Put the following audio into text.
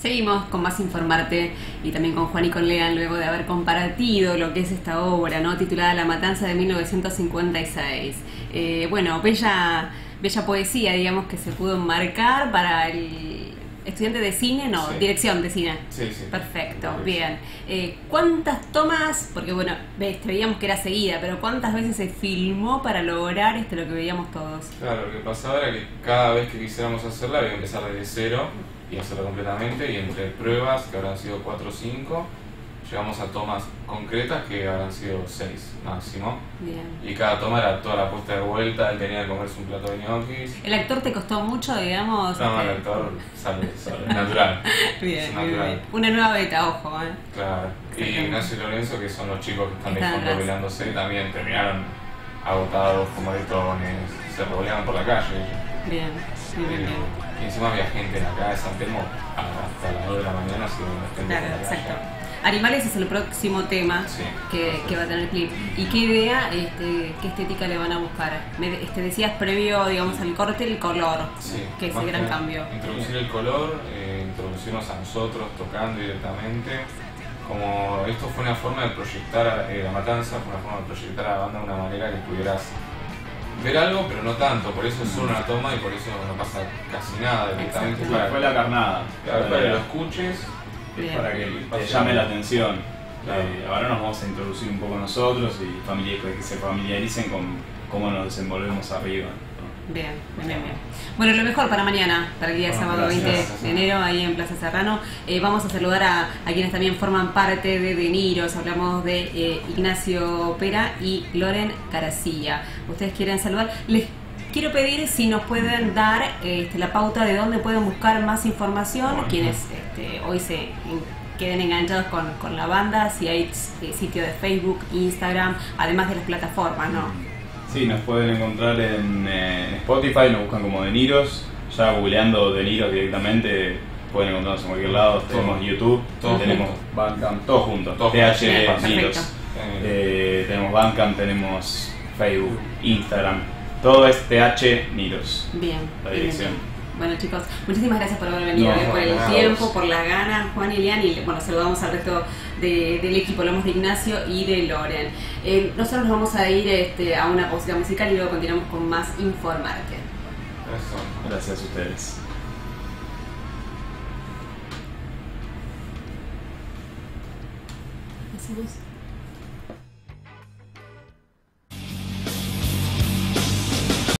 Seguimos con más Informarte y también con Juan y con Lean luego de haber compartido lo que es esta obra, ¿no? Titulada La Matanza de 1956. Eh, bueno, bella, bella poesía, digamos, que se pudo enmarcar para el estudiante de cine, no, Sí. dirección de cine. Sí, sí. Perfecto, Sí. bien. Eh, ¿Cuántas tomas, porque bueno, ves, veíamos que era seguida, pero cuántas veces se filmó para lograr este, lo que veíamos todos? Claro, lo que pasaba era que cada vez que quisiéramos hacerla había que empezar desde cero y hacerla completamente y entre pruebas, que habrán sido 4 o 5, llegamos a tomas concretas que habrán sido 6 máximo. Bien. Y cada toma era toda la puesta de vuelta, él tenía que comerse un plato de ñoquis. ¿El actor te costó mucho, digamos? No, el este, actor sale, sale, natural. Bien, Es natural. bien. Una nueva beta, ojo, ¿eh? Claro. Y. Ignacio y Lorenzo, que son los chicos que están de fondo velándose, también terminaron agotados como gritones, se rodeaban por la calle. Bien, bien, bien. Y encima había gente en la calle de San Telmo hasta las 2 de la mañana, así que Claro, exacto. Animales es el próximo tema Sí. que, que va a tener el clip. ¿Y qué idea, este, qué estética le van a buscar? Me este, decías previo, digamos, al corte, el color, Sí, que es el gran cambio. Introducir el color, eh, introducirnos a nosotros tocando directamente. Como esto fue una forma de proyectar eh, la matanza, fue una forma de proyectar a la banda de una manera que pudieras ver algo, pero no tanto. Por eso es solo una toma y por eso no pasa casi nada directamente. Para, Fue la carnada. para que lo escuches. Es para que te llame la atención. Claro. Eh, ahora nos vamos a introducir un poco nosotros y familia- que se familiaricen con cómo nos desenvolvemos arriba. Bien, bien, bien, bien. Bueno, lo mejor para mañana, para el día Bueno, sábado gracias. 20 de enero, ahí en Plaza Serrano. Eh, vamos a saludar a, a quienes también forman parte de De Niros. Hablamos de eh, Ignacio Pera y Loren Caracilla. ¿Ustedes quieren saludar? Les quiero pedir si nos pueden dar eh, este, la pauta de dónde pueden buscar más información, Bueno. quienes este, hoy se en- queden enganchados con, con la banda, si hay eh, sitio de Facebook, Instagram, además de las plataformas, ¿no? Sí, nos pueden encontrar en, eh, Spotify, nos buscan como De Niros. Ya googleando De Niros directamente pueden encontrarnos en cualquier lado. Tenemos YouTube, todo tenemos junto. Bandcamp, todo junto. Todo TH. Niros. Eh, Eh, tenemos Bandcamp, tenemos Facebook, Instagram. Todo es TH Niros. Bien, La bien, dirección. bien. Bueno chicos, muchísimas gracias por haber venido, No, eh, por el nada, tiempo, vos. por la gana, Juan y Lian, y bueno, saludamos al resto de- del equipo, hablamos de Ignacio y de Loren. Eh, nosotros nos vamos a ir este, a una pausita musical y luego continuamos con más Informarte. Gracias a ustedes. ¿Hacemos?